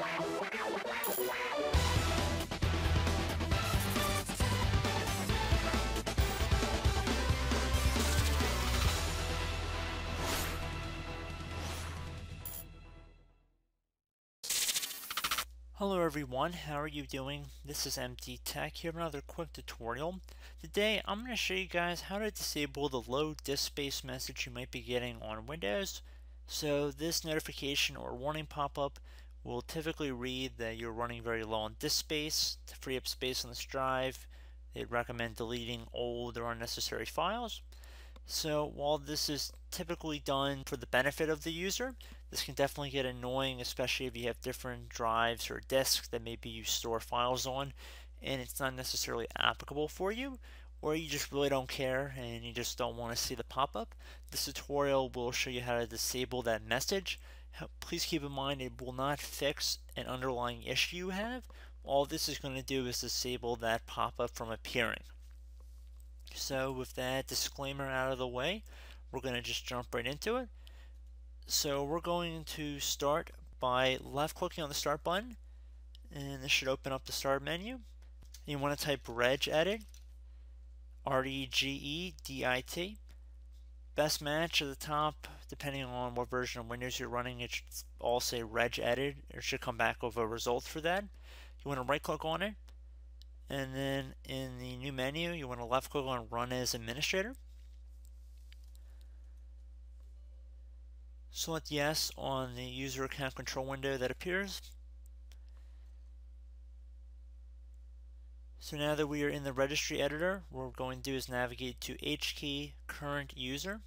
Hello everyone, how are you doing? This is MD Tech here with another quick tutorial. Today I'm going to show you guys how to disable the low disk space message you might be getting on Windows. So this notification or warning pop-up will typically read that you're running very low on disk space. To free up space on this drive, they'd recommend deleting old or unnecessary files. So while this is typically done for the benefit of the user, this can definitely get annoying, especially if you have different drives or disks that maybe you store files on and it's not necessarily applicable for you or you just really don't care and you just don't want to see the pop-up. This tutorial will show you how to disable that message. Please keep in mind it will not fix an underlying issue you have. All this is going to do is disable that pop-up from appearing. So with that disclaimer out of the way, we're going to just jump right into it. So we're going to start by left clicking on the start button and this should open up the start menu. You want to type regedit, R-E-G-E-D-I-T. Best match at the top, depending on what version of Windows you're running, it should all say regedit. It should come back with a result for that. You want to right click on it and then in the new menu, you want to left click on Run as Administrator. Select Yes on the user account control window that appears. So now that we are in the registry editor, what we're going to do is navigate to HKey current user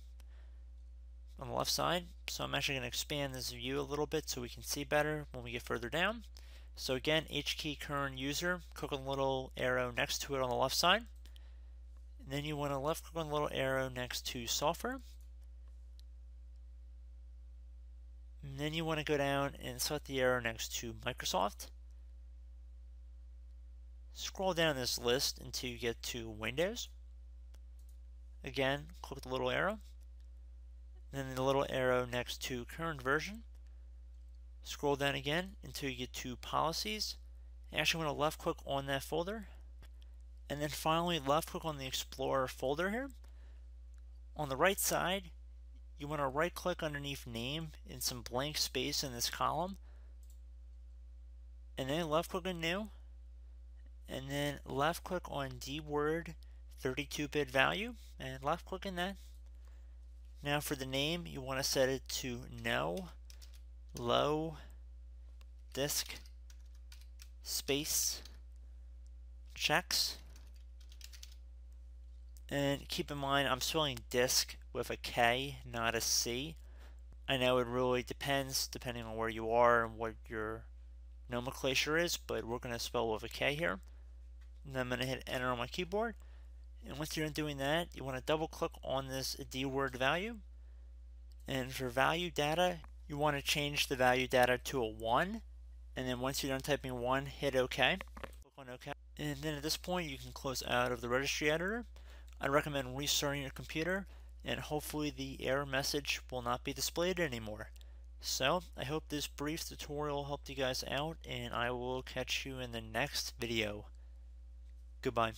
on the left side. So I'm actually going to expand this view a little bit so we can see better when we get further down. So again, HKey current user, click on the little arrow next to it on the left side. And then you want to left click on the little arrow next to software. And then you want to go down and select the arrow next to Microsoft. Scroll down this list until you get to Windows. Again, click the little arrow. Then the little arrow next to current version. Scroll down again until you get to policies. I actually want to left click on that folder. And then finally left click on the Explorer folder here. On the right side, you want to right click underneath name in some blank space in this column. And then left click on new. And then left click on dword 32-bit value and left click in that. Now for the name, you want to set it to no low disk space checks. And keep in mind, I'm spelling disk with a K, not a C. I know it really depends, depending on where you are and what your nomenclature is, but we're going to spell with a K here. And I'm going to hit enter on my keyboard. And once you're done doing that, you want to double click on this dword value. And for value data, you want to change the value data to a 1 and then once you're done typing 1 hit OK. Click on OK. And then at this point you can close out of the registry editor. I recommend restarting your computer and hopefully the error message will not be displayed anymore. So I hope this brief tutorial helped you guys out and I will catch you in the next video. Goodbye